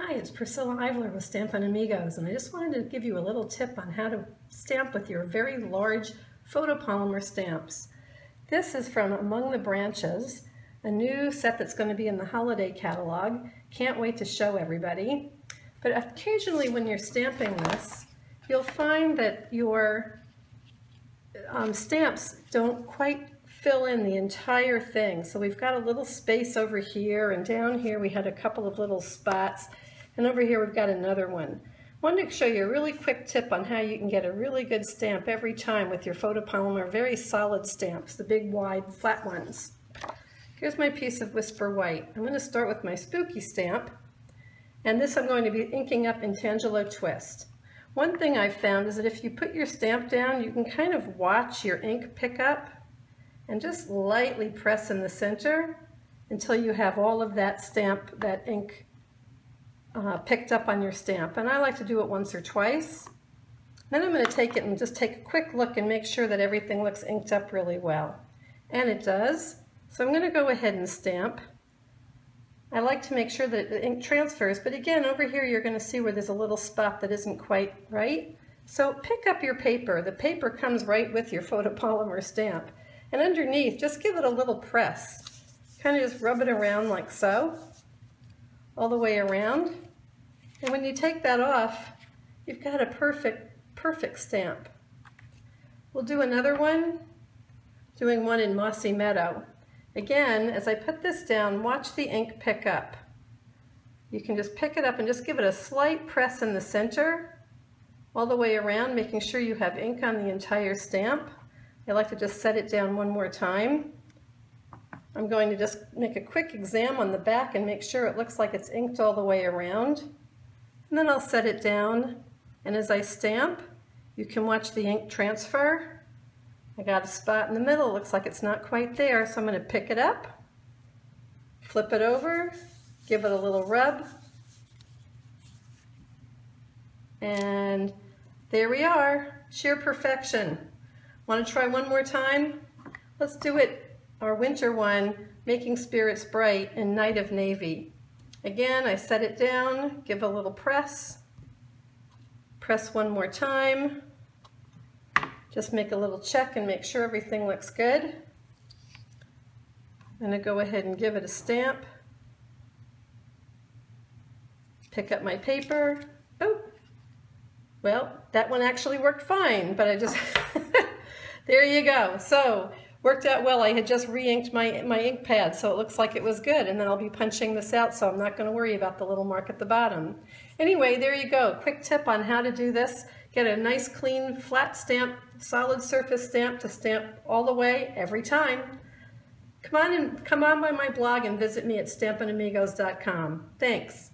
Hi, it's Priscilla Ivler with Stampin' Amigos, and I just wanted to give you a little tip on how to stamp with your very large photopolymer stamps. This is from Among the Branches, a new set that's going to be in the holiday catalog. Can't wait to show everybody. But occasionally when you're stamping this, you'll find that your um, stamps don't quite fill in the entire thing. So we've got a little space over here and down here we had a couple of little spots and over here we've got another one. I wanted to show you a really quick tip on how you can get a really good stamp every time with your photopolymer, very solid stamps, the big wide flat ones. Here's my piece of Whisper White. I'm going to start with my spooky stamp and this I'm going to be inking up in Tangelo Twist. One thing I've found is that if you put your stamp down you can kind of watch your ink pick up and just lightly press in the center until you have all of that stamp, that ink uh, picked up on your stamp. And I like to do it once or twice. Then I'm going to take it and just take a quick look and make sure that everything looks inked up really well. And it does. So I'm going to go ahead and stamp. I like to make sure that the ink transfers, but again, over here you're going to see where there's a little spot that isn't quite right. So pick up your paper. The paper comes right with your photopolymer stamp. And underneath, just give it a little press. Kind of just rub it around like so, all the way around. And when you take that off, you've got a perfect, perfect stamp. We'll do another one, doing one in Mossy Meadow. Again, as I put this down, watch the ink pick up. You can just pick it up and just give it a slight press in the center, all the way around, making sure you have ink on the entire stamp. I like to just set it down one more time. I'm going to just make a quick exam on the back and make sure it looks like it's inked all the way around. And then I'll set it down, and as I stamp, you can watch the ink transfer. I got a spot in the middle, looks like it's not quite there, so I'm going to pick it up, flip it over, give it a little rub, and there we are, sheer perfection. Want to try one more time? Let's do it, our winter one, Making Spirits Bright in Night of Navy. Again, I set it down, give a little press, press one more time, just make a little check and make sure everything looks good. I'm going to go ahead and give it a stamp. Pick up my paper. Oh, well, that one actually worked fine, but I just, there you go. So Worked out well. I had just re-inked my, my ink pad, so it looks like it was good. And then I'll be punching this out, so I'm not going to worry about the little mark at the bottom. Anyway, there you go. Quick tip on how to do this. Get a nice, clean, flat stamp, solid surface stamp to stamp all the way every time. Come on and come on by my blog and visit me at stampinamigos.com. Thanks.